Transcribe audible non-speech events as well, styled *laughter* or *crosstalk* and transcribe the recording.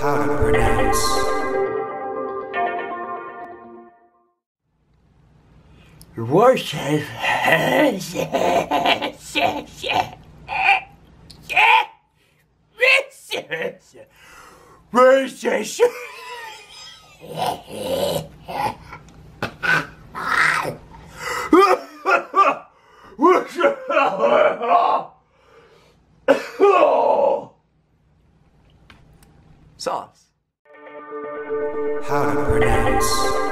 How to pronounce. Worcester. *laughs* Worcester. Sauce. How to pronounce.